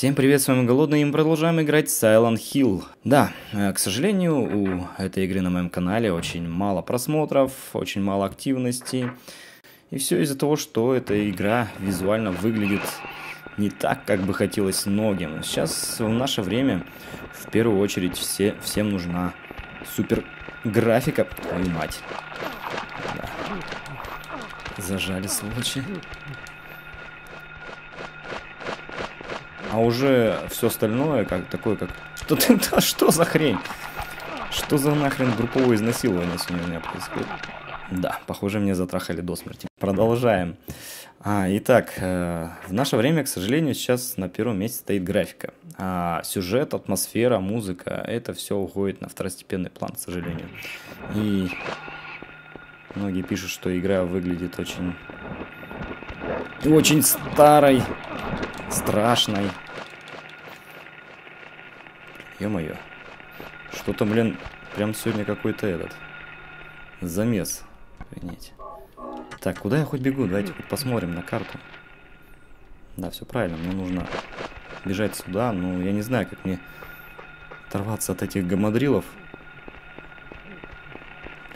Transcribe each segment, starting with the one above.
Всем привет, с вами Голодный, и мы продолжаем играть Silent Hill. Да, э, к сожалению, у этой игры на моем канале очень мало просмотров, очень мало активности. И все из-за того, что эта игра визуально выглядит не так, как бы хотелось многим. Сейчас в наше время в первую очередь все, всем нужна супер графика, твою мать. Да. Зажали сволочи. Уже все остальное, как такое, как... Что, ты, что за хрень? Что за нахрен групповое изнасилование сегодня у меня происходит? Да, похоже, мне затрахали до смерти. Продолжаем. А, итак, э, в наше время, к сожалению, сейчас на первом месте стоит графика. А сюжет, атмосфера, музыка, это все уходит на второстепенный план, к сожалению. И многие пишут, что игра выглядит очень... Очень старой, страшной. Ё-моё. Что-то, блин, прям сегодня какой-то этот... Замес. Охренеть. Так, куда я хоть бегу? Давайте хоть посмотрим на карту. Да, все правильно. Мне нужно бежать сюда. Ну, я не знаю, как мне оторваться от этих гамадрилов.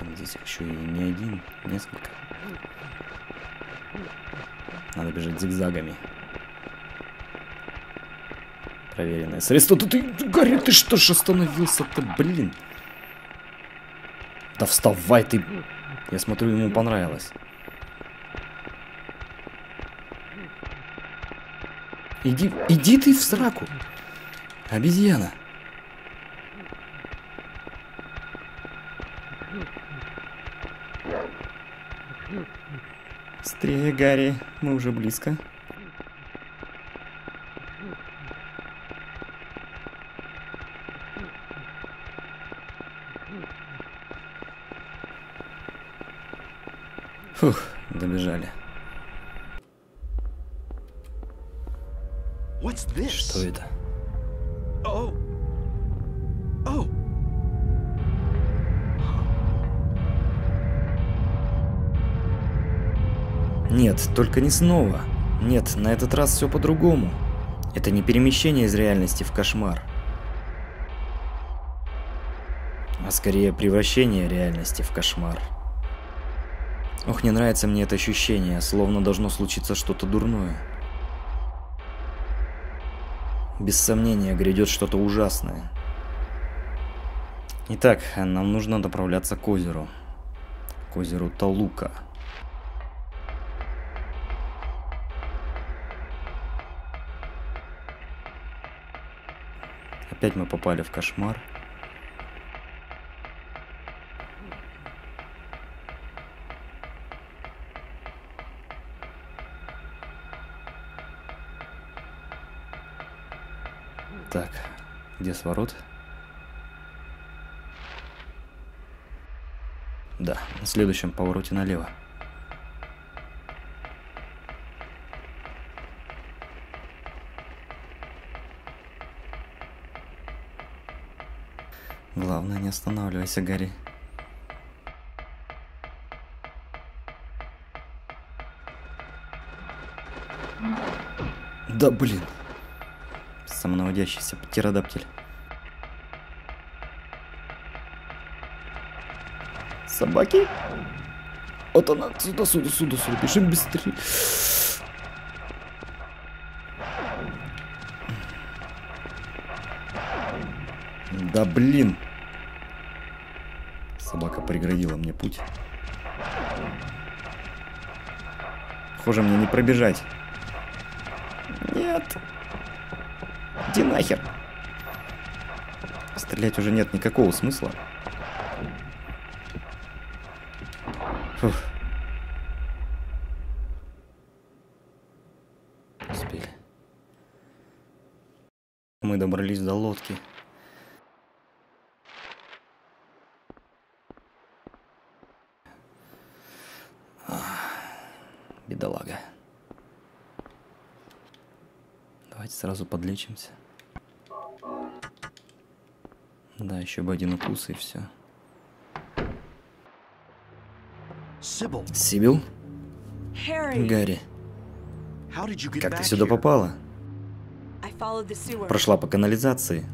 Блин, здесь еще и не один, несколько. Надо бежать зигзагами проверенное средство. Да ты, Гарри, ты что ж остановился-то, блин? Да вставай ты. Я смотрю, ему понравилось. Иди, иди ты в сраку. Обезьяна. Быстрее, Гарри, мы уже близко. Фух, добежали. Что это? Oh. Oh. Нет, только не снова. Нет, на этот раз все по-другому. Это не перемещение из реальности в кошмар. А скорее превращение реальности в кошмар. Ох, не нравится мне это ощущение, словно должно случиться что-то дурное. Без сомнения, грядет что-то ужасное. Итак, нам нужно направляться к озеру. К озеру Талука. Опять мы попали в кошмар. Так, где сворот? Да, на следующем повороте налево. Главное, не останавливайся, Гарри. Да блин самонаводящийся птеродактиль. Собаки? Вот она, сюда, сюда, сюда, сюда, бежим быстрее. Да блин. Собака преградила мне путь. Похоже, мне не пробежать. Нет. Иди нахер. Стрелять уже нет никакого смысла. Фух. Успели. Мы добрались до лодки. Бедолага. Давайте сразу подлечимся. Да, еще бы один укус и все. Сибил? Гарри, как ты сюда попала? Прошла по канализации.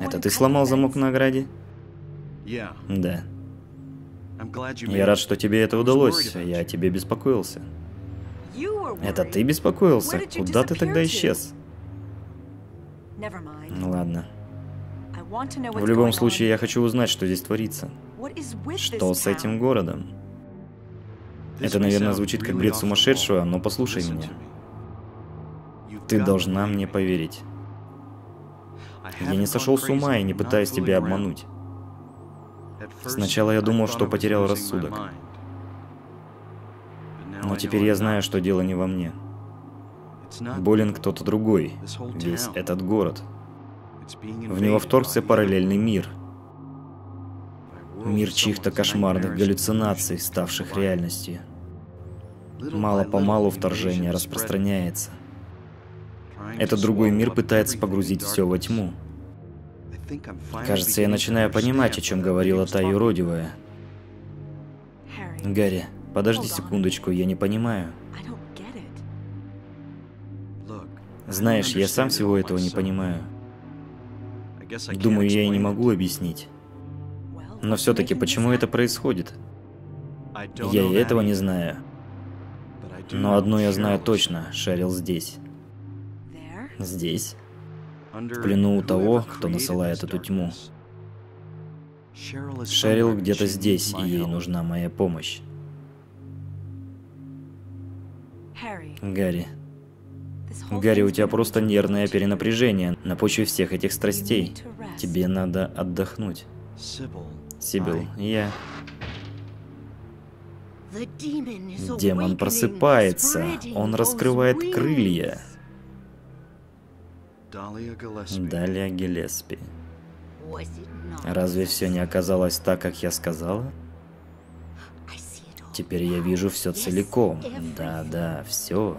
Это ты сломал замок на ограде? Да. Я рад, что тебе это удалось. Я о тебе беспокоился. Это ты беспокоился? Куда ты тогда исчез? Ну ладно. В любом случае, я хочу узнать, что здесь творится. Что с этим городом? Это, наверное, звучит как бред сумасшедшего, но послушай меня. Ты должна мне поверить. Я не сошел с ума и не пытаюсь тебя обмануть. Сначала я думал, что потерял рассудок. Но теперь я знаю, что дело не во мне. Болен кто-то другой, весь этот город. В него вторгся параллельный мир. Мир чьих-то кошмарных галлюцинаций, ставших реальностью. Мало-помалу вторжение распространяется. Этот другой мир пытается погрузить все во тьму. Кажется, я начинаю понимать, о чем говорила та юродивая. Гарри, подожди секундочку, я не понимаю. Знаешь, я сам всего этого не понимаю. Думаю, я и не могу объяснить. Но все-таки почему это происходит? Я и этого не знаю. Но одно я знаю точно, Шерил здесь. Здесь. В плену у того, кто насылает эту тьму. Шерил где-то здесь, и ей нужна моя помощь. Гарри. Гарри, у тебя просто нервное перенапряжение на почве всех этих страстей. Тебе надо отдохнуть. Сибил, я... Демон просыпается. Он раскрывает крылья. Далее Гелеспи. Разве все не оказалось так, как я сказала? Теперь я вижу все целиком. Да-да, все.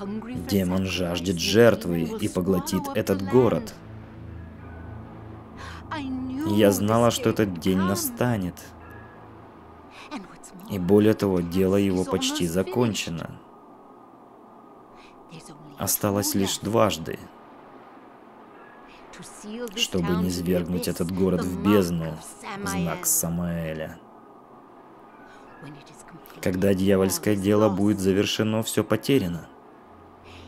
Демон жаждет жертвы и поглотит этот город. Я знала, что этот день настанет. И более того, дело его почти закончено. Осталось лишь дважды, чтобы не свергнуть этот город в бездну, знак Самаэля. Когда дьявольское дело будет завершено, все потеряно.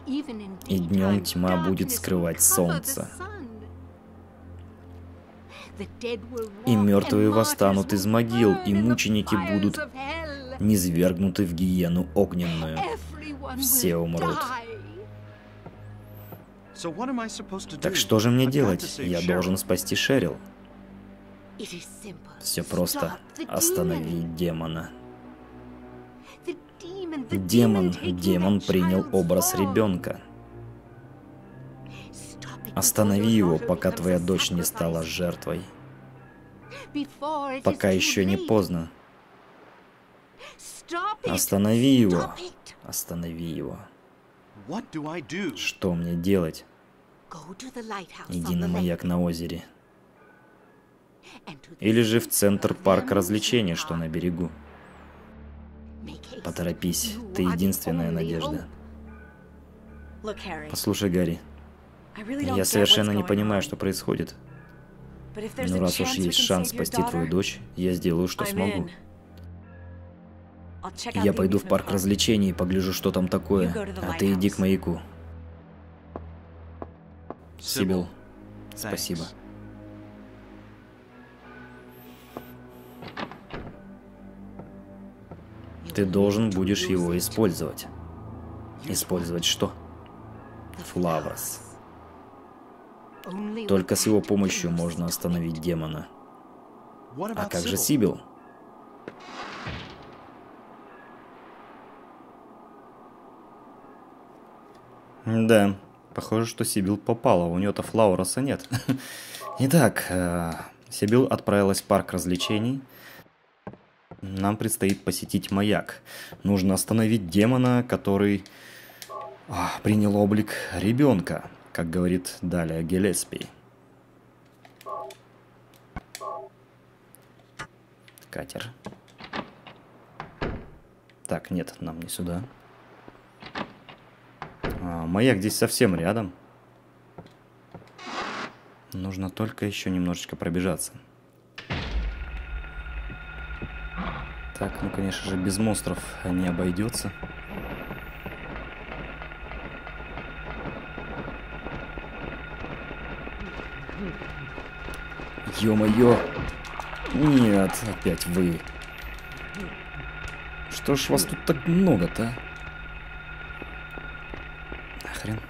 И днем тьма будет скрывать солнце. И мертвые восстанут из могил, и мученики будут низвергнуты в гиену огненную. Все умрут. Так что же мне делать? Я должен спасти Шерил. Все просто. Останови демона. Демон, демон принял образ ребенка. Останови его, пока твоя дочь не стала жертвой. Пока еще не поздно. Останови его. Останови его. Что мне делать? Иди на маяк на озере. Или же в центр парка развлечений, что на берегу. Поторопись, ты единственная надежда. Послушай, Гарри, я совершенно не понимаю, что происходит. Но раз уж есть шанс спасти твою дочь, я сделаю, что смогу. Я пойду в парк развлечений и погляжу, что там такое, а ты иди к маяку. Сибил, спасибо. Ты должен будешь его использовать. Использовать что? Флаврос. Только с его помощью можно остановить демона. А как же Сибил? Да, похоже, что Сибил попала, у нее-то Флауроса нет. Итак, э, Сибил отправилась в парк развлечений, нам предстоит посетить маяк. Нужно остановить демона, который а, принял облик ребенка, как говорит далее Гелеспий. Катер. Так, нет, нам не сюда. А, маяк здесь совсем рядом. Нужно только еще немножечко пробежаться. Так, ну, конечно же, без монстров не обойдется. Ё-моё! Нет, опять вы. Что ж вас тут так много-то? Хрен.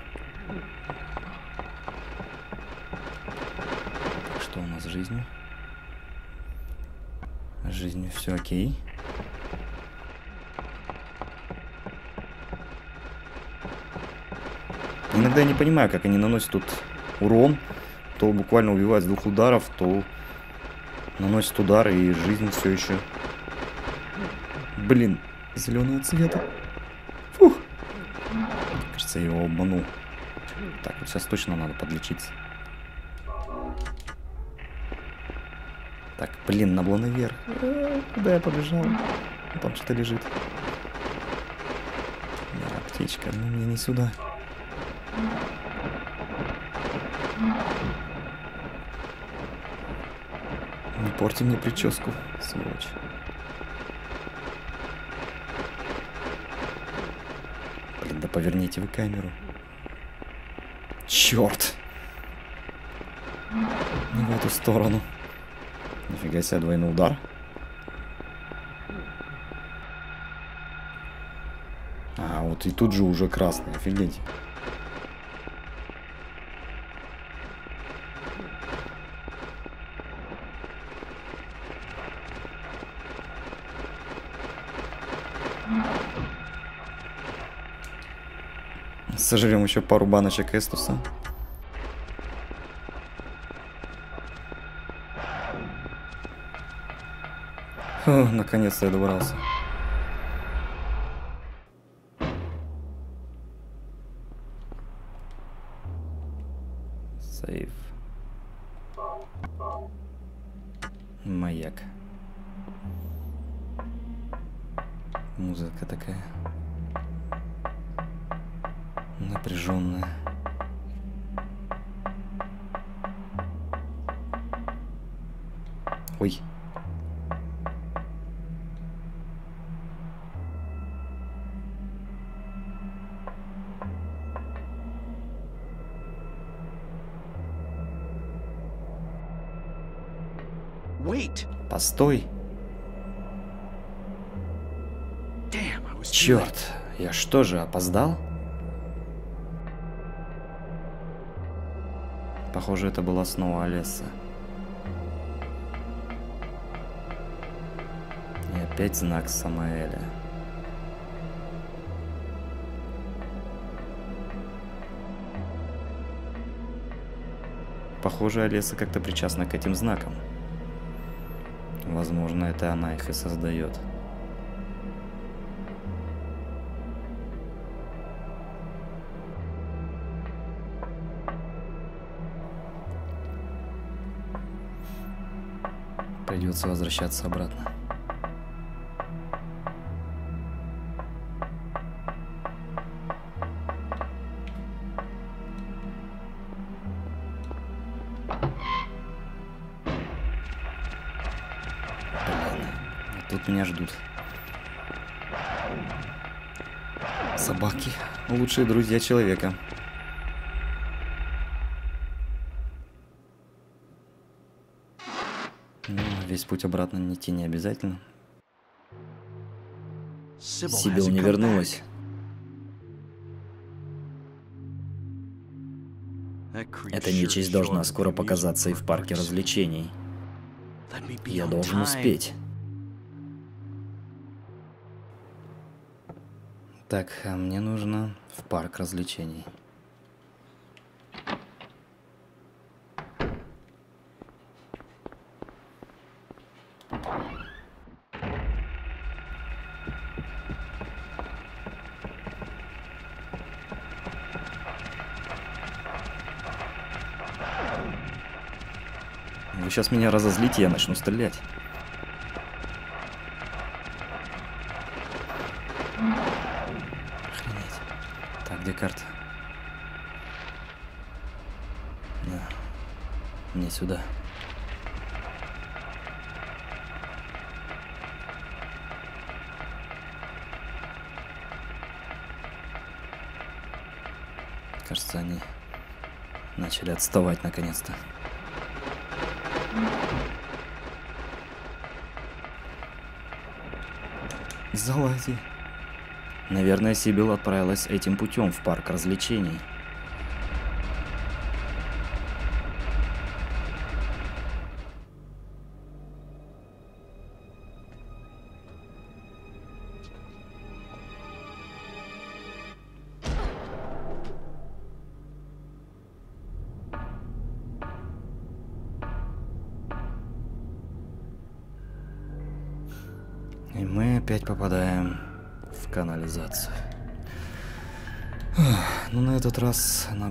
Что у нас с жизнью? Жизнью все окей. Иногда я не понимаю, как они наносят тут урон. То буквально убивают с двух ударов, то наносит удар и жизнь все еще. Блин, зеленого цвета. Фух. Кажется, я его обманул. Так, вот сейчас точно надо подлечиться. Так, блин, было наверх. Куда я побежал? Там что-то лежит. Аптечка, ну мне не сюда. Порти мне прическу, сволочь. Блин, да поверните вы камеру. Черт! Не в эту сторону. Нифига себе, двойной удар. А, вот и тут же уже красный, офигеть. Сожрем еще пару баночек эстуса. Наконец-то я добрался. Ой. Wait. Постой. Черт, я что же, опоздал? Похоже, это была снова Олеса. Опять знак Самаэля. Похоже, Олеса как-то причастна к этим знакам. Возможно, это она их и создает. Придется возвращаться обратно. Тут меня ждут. Собаки. Лучшие друзья человека. Ну, весь путь обратно идти не обязательно. Сибил не вернулась. Эта нечисть должна скоро показаться и в парке развлечений. Я должен успеть. Так, а мне нужно в парк развлечений. Вы сейчас меня разозлите, я начну стрелять. этой карты. Да. Не сюда. Кажется, они начали отставать наконец-то. Залази. Наверное, Сибил отправилась этим путем в парк развлечений.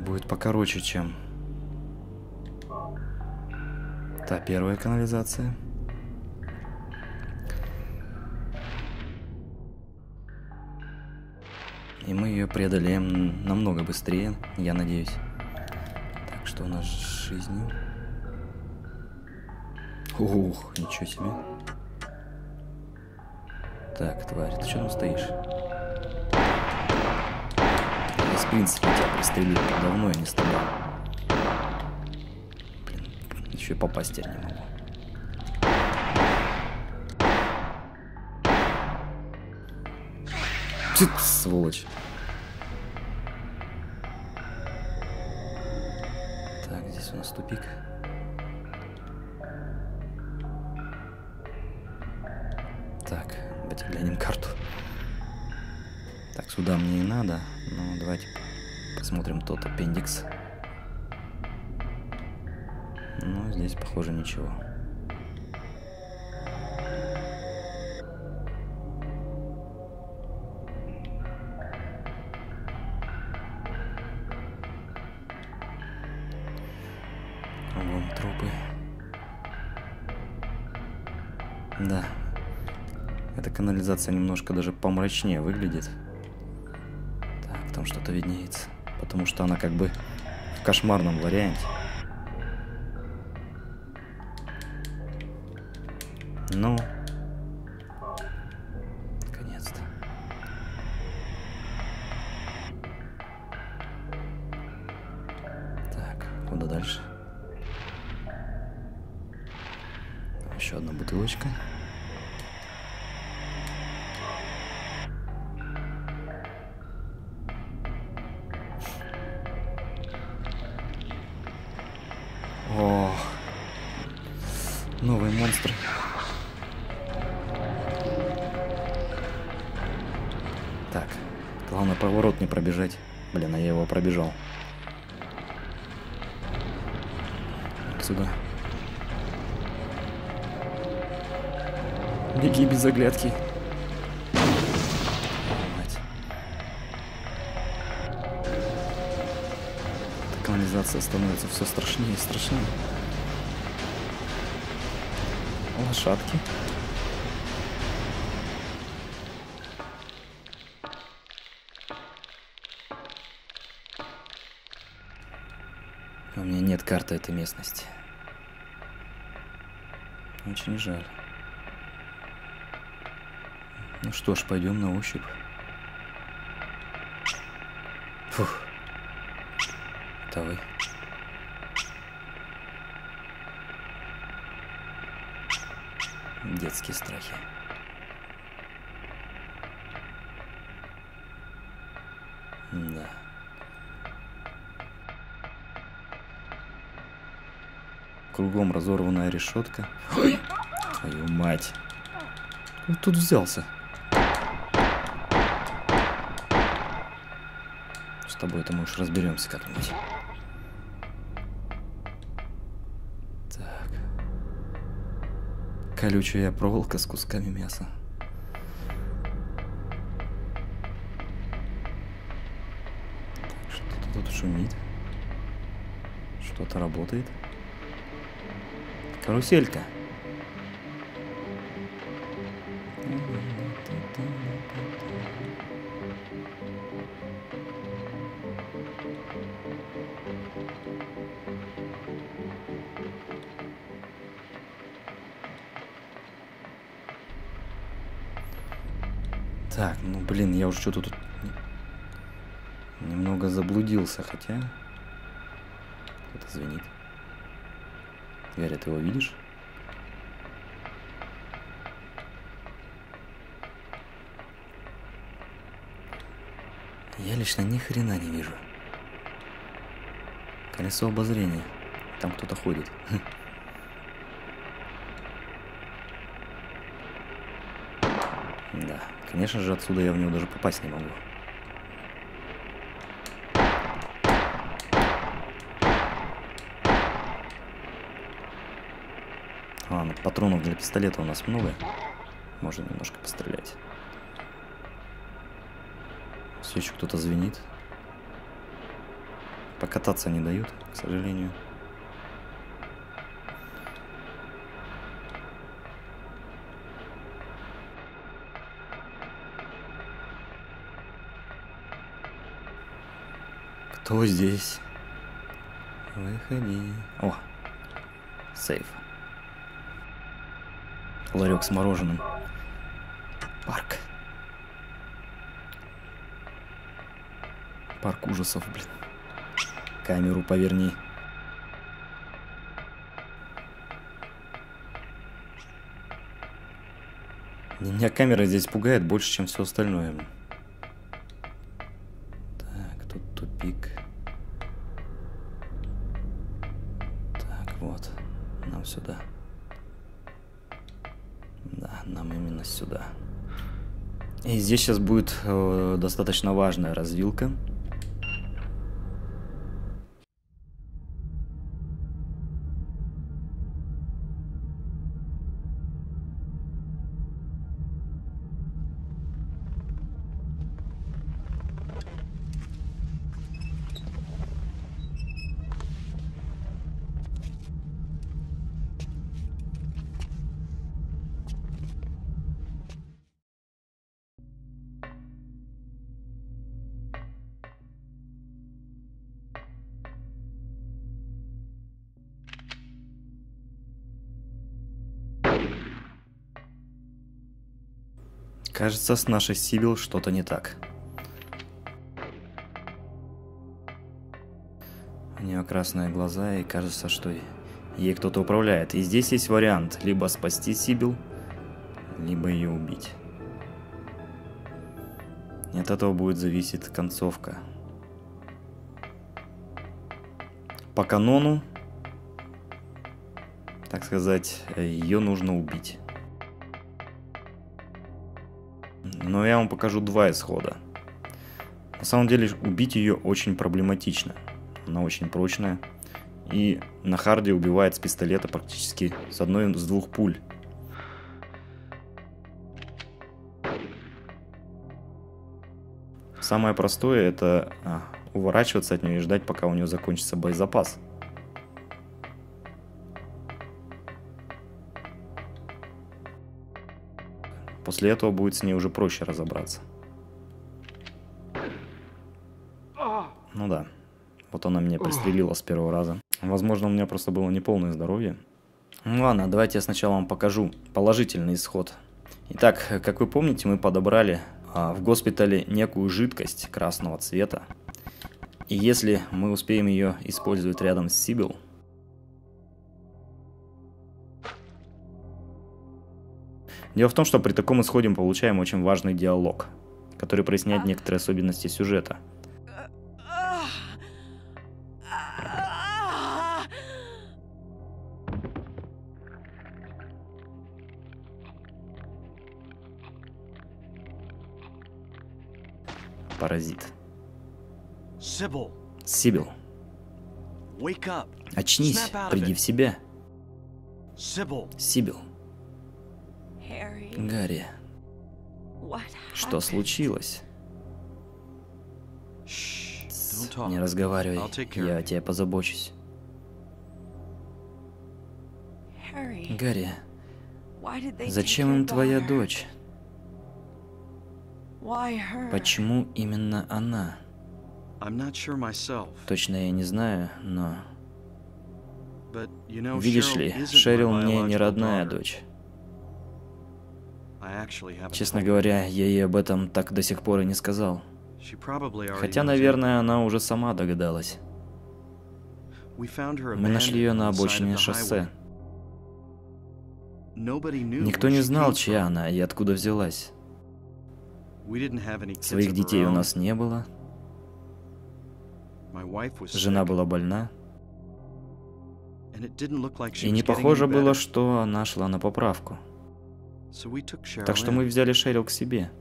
Будет покороче, чем та первая канализация. И мы ее преодолеем намного быстрее, я надеюсь. Так, что у нас с жизнью? Ух, ничего себе. Так, тварь, ты что там стоишь? В принципе, тебя пристрелил. Давно я не стрелял. Блин, еще и попасть теперь не могу. Тьфу, сволочь. Так, здесь у нас тупик. Так, давайте глянем карту. Так, сюда мне и надо. Посмотрим тот аппендикс. Ну, здесь, похоже, ничего. Кругом трупы. Да. Эта канализация немножко даже помрачнее выглядит. Так, там что-то виднеется. Потому что она как бы в кошмарном варианте. Ну. Наконец-то. Беги без оглядки. Канализация становится все страшнее и страшнее. Лошадки. У меня нет карты этой местности. Очень жаль. Ну что ж, пойдем на ощупь. Фух. Вы. Детские страхи. Да. Кругом разорванная решетка. Ой, твою мать. Кто тут взялся? Тобой это мы уж разберемся как-нибудь. Так. Колючая проволока с кусками мяса. Что-то тут шумит. Что-то работает. Каруселька. Уже что-то тут немного заблудился, хотя... Кто-то звонит. Гарри, ты его видишь? Я лично ни хрена не вижу. Колесо обозрения. Там кто-то ходит. Да, конечно же, отсюда я в него даже попасть не могу. Ладно, патронов для пистолета у нас много. Можно немножко пострелять. Все еще кто-то звенит. Покататься не дают, к сожалению. Кто здесь? Выходи. О, сейф. Ларек с мороженым. Парк. Парк ужасов, блин. Камеру поверни. Меня камера здесь пугает больше, чем все остальное. Так, нам именно сюда. И здесь сейчас будет э, достаточно важная развилка. Кажется, с нашей Сибил что-то не так. У нее красные глаза, и кажется, что ей кто-то управляет. И здесь есть вариант. Либо спасти Сибил, либо ее убить. От этого будет зависеть концовка. По канону, так сказать, ее нужно убить. Но я вам покажу два исхода. На самом деле убить ее очень проблематично. Она очень прочная. И на харде убивает с пистолета практически с одной из двух пуль. Самое простое это а, уворачиваться от нее и ждать, пока у нее закончится боезапас. После этого будет с ней уже проще разобраться. Ну да. Вот она меня пристрелила с первого раза. Возможно, у меня просто было неполное здоровье. Ну ладно, давайте я сначала вам покажу положительный исход. Итак, как вы помните, мы подобрали а, в госпитале некую жидкость красного цвета. И если мы успеем ее использовать рядом с Сибил, Дело в том, что при таком исходе мы получаем очень важный диалог, который проясняет некоторые особенности сюжета. Паразит. Сибил. Очнись, приди в себя. Сибил. Гарри, что случилось? Не разговаривай, я о тебе позабочусь. Гарри, зачем им твоя дочь? Почему именно она? Точно я не знаю, но... Видишь ли, Шерил мне не родная дочь. Честно говоря, я ей об этом так до сих пор и не сказал. Хотя, наверное, она уже сама догадалась. Мы нашли ее на обочине шоссе. Никто не знал, чья она и откуда взялась. Своих детей у нас не было. Жена была больна. И не похоже было, что она шла на поправку. Так что мы взяли Шерил к себе.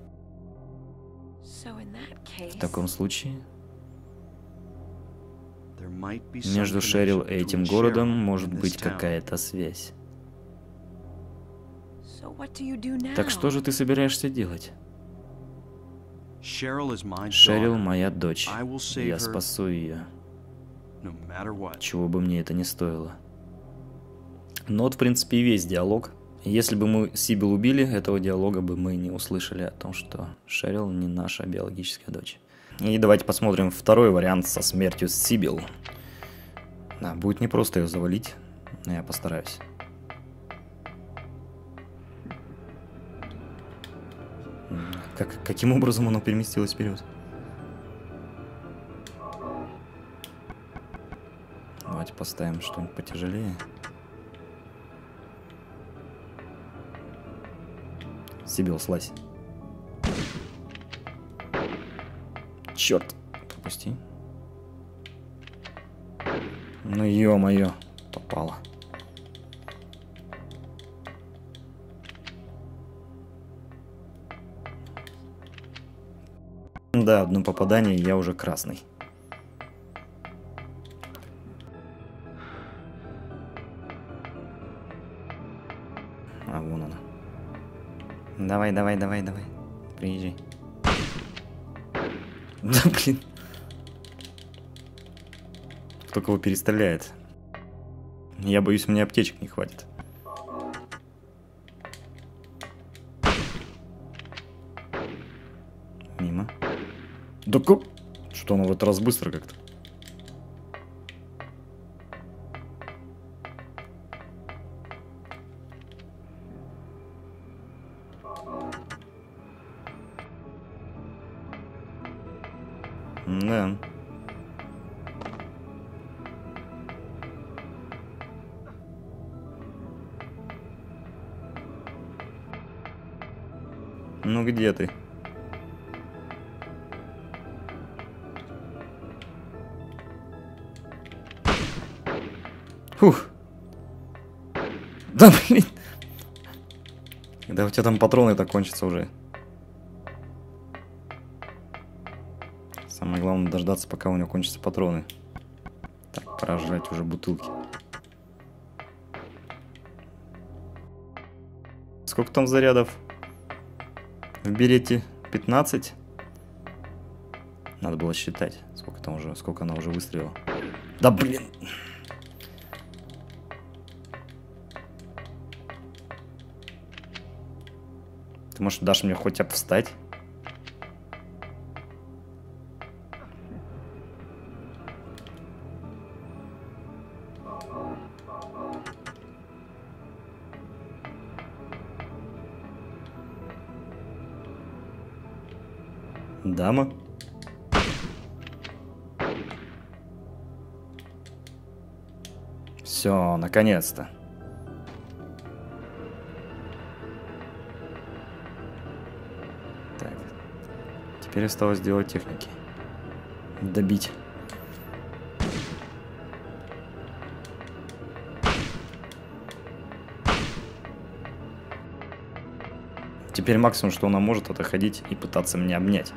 В таком случае, между Шерил и этим городом может быть какая-то связь. Так что же ты собираешься делать? Шерил моя дочь. Я спасу ее. Чего бы мне это ни стоило. Но вот, в принципе, и весь диалог. Если бы мы Сибил убили, этого диалога бы мы не услышали о том, что Шерил не наша биологическая дочь. И давайте посмотрим второй вариант со смертью Сибил. Да, будет непросто ее завалить, но я постараюсь. Как, каким образом оно переместилось вперед? Давайте поставим что-нибудь потяжелее. Сибил, слазь. Черт. Пропусти. Ну ё-моё, попало. Да, одно попадание, я уже красный. Давай, давай, давай, давай. Приезжай. Да, блин. Кто кого перестреляет. Я боюсь, мне аптечек не хватит. Мимо. Да как? Что он в этот раз быстро как-то? Да. Ну где ты? Фух. Да блин. Да у тебя там патроны-то кончатся уже. Главное дождаться, пока у него кончатся патроны. Так, пора жрать уже бутылки. Сколько там зарядов? В берете 15? Надо было считать, сколько там уже, сколько она уже выстрелила. Да блин! Ты, может, дашь мне хоть обвстать? Дама? Все, наконец-то. Так. Теперь осталось сделать техники. Добить. Теперь максимум, что она может, это ходить и пытаться меня обнять.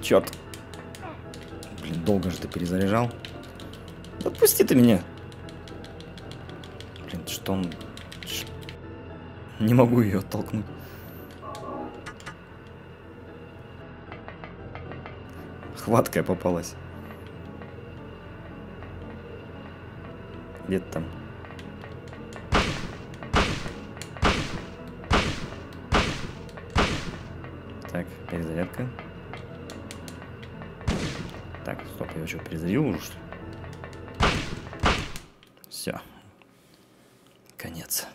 Черт. Блин, долго же ты перезаряжал. Отпусти ты меня. Блин, что он... Не могу ее оттолкнуть. Хваткая попалась. Где-то там. Так, перезарядка. Так, стоп, я что, перезарил уже, что ли? Все. Конец.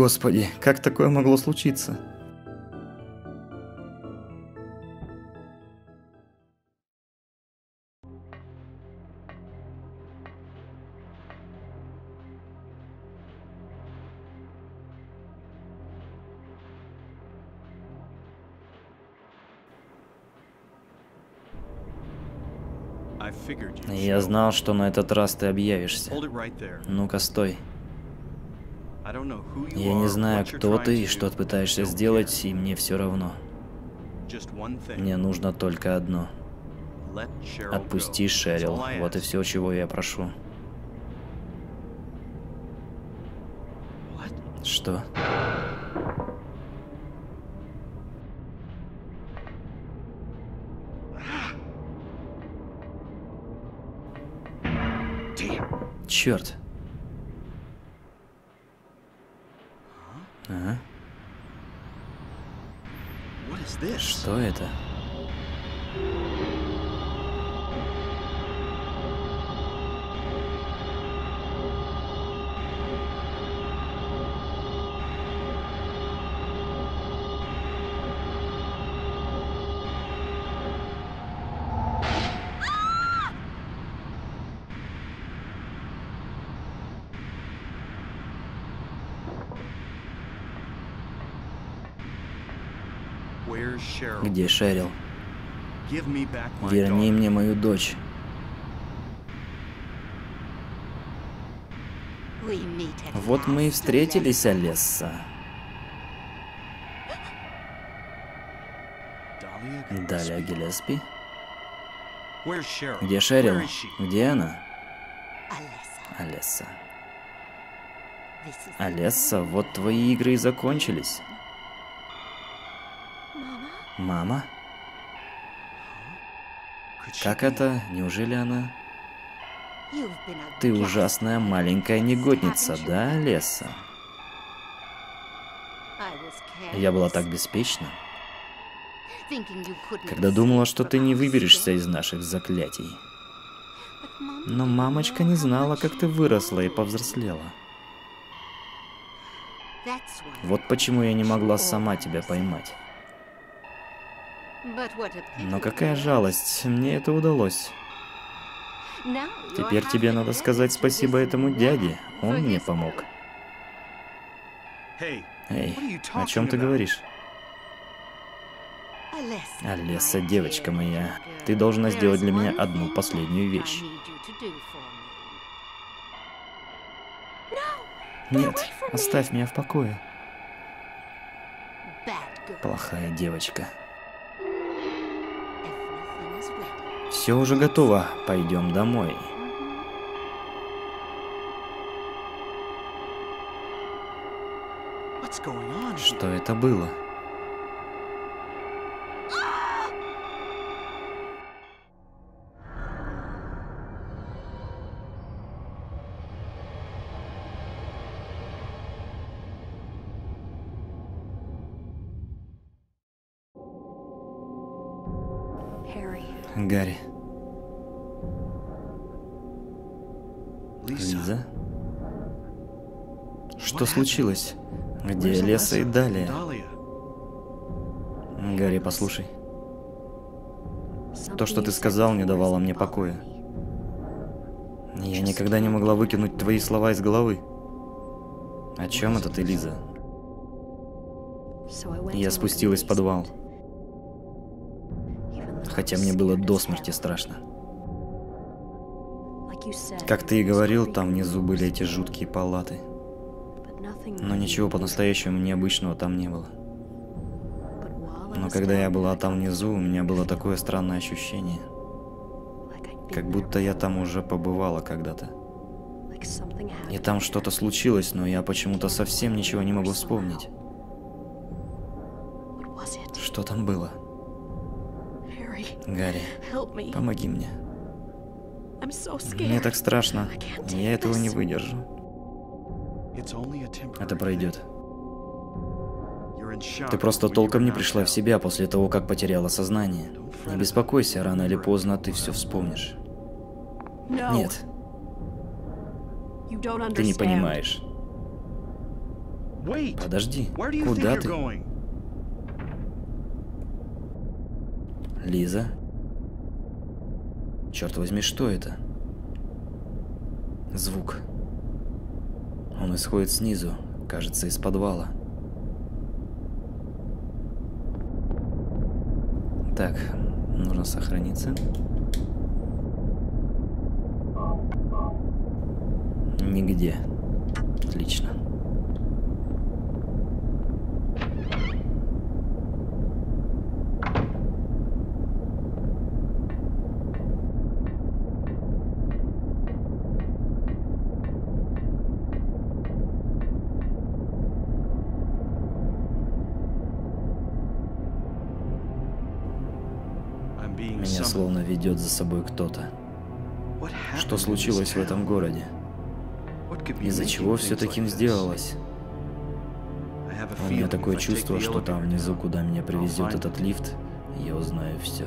Господи, как такое могло случиться? Я знал, что на этот раз ты объявишься. Ну-ка, стой. Я не знаю, кто ты и что ты пытаешься сделать, и мне все равно. Мне нужно только одно. Отпусти Шерил. Вот и все, чего я прошу. Что? Черт. Что это? Где Шерил? Верни мне мою дочь. Вот мы и встретились, Алесса. Далее Гелеспи. Где Шерил? Где она? Алесса. Алесса, вот твои игры и закончились. Мама? Как это? Неужели она... Ты ужасная маленькая негодница, да, Леса? Я была так беспечна, когда думала, что ты не выберешься из наших заклятий. Но мамочка не знала, как ты выросла и повзрослела. Вот почему я не могла сама тебя поймать. Но какая жалость, мне это удалось. Теперь тебе надо сказать спасибо этому дяде, он мне помог. Эй, о чем ты говоришь? Алеса, девочка моя, ты должна сделать для меня одну последнюю вещь. Нет, оставь меня в покое. Плохая девочка. Все уже готово, пойдем домой. Что это было? Что случилось? Где Леса и Далия? Гарри, послушай. То, что ты сказал, не давало мне покоя. Я никогда не могла выкинуть твои слова из головы. О чем это ты, Лиза? Я спустилась в подвал. Хотя мне было до смерти страшно. Как ты и говорил, там внизу были эти жуткие палаты. Но ничего по-настоящему необычного там не было. Но когда я была там внизу, у меня было такое странное ощущение. Как будто я там уже побывала когда-то. И там что-то случилось, но я почему-то совсем ничего не могу вспомнить. Что там было? Гарри, помоги мне. Мне так страшно. Я этого не выдержу. Это пройдет. Ты просто толком не пришла в себя после того, как потеряла сознание. Не беспокойся, рано или поздно ты все вспомнишь. Нет. Ты не понимаешь. Подожди, куда ты? Лиза? Черт возьми, что это? Звук. Он исходит снизу, кажется, из подвала. Так, нужно сохраниться. Нигде. Отлично. Ведет за собой кто-то. Что случилось в этом городе? Из-за чего все таким сделалось? У меня такое чувство, что там внизу, куда меня привезет этот лифт, я узнаю все.